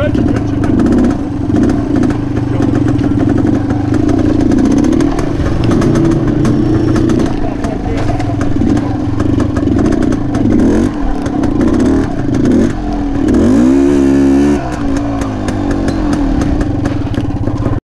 Regiment